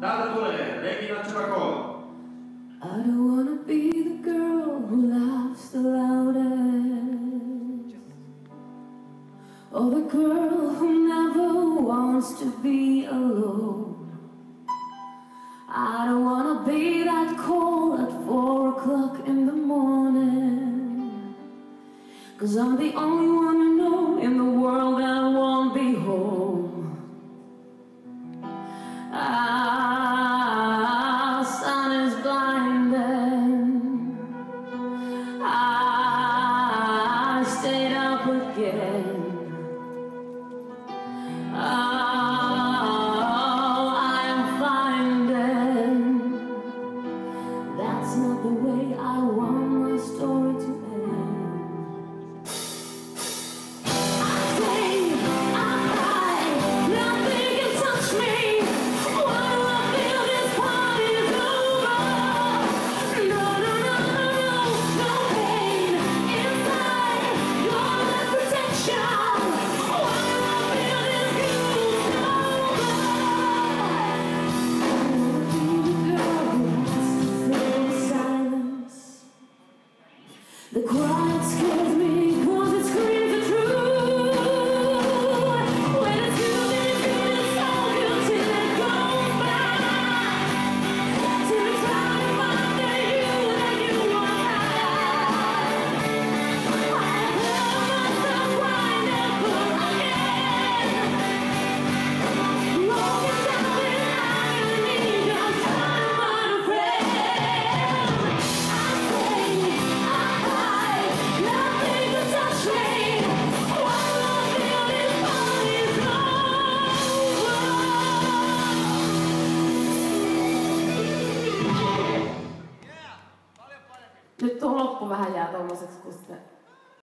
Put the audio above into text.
Täältä tulee Regina Chevakova. I don't wanna be the girl who laughs the loudest, or the girl who never wants to be alone. I don't wanna be that call at four o'clock in the morning, cause I'm the only one you know in the world that won't again. The quiet scares me Nyt tuo loppu vähän jää tommoseksi, kun se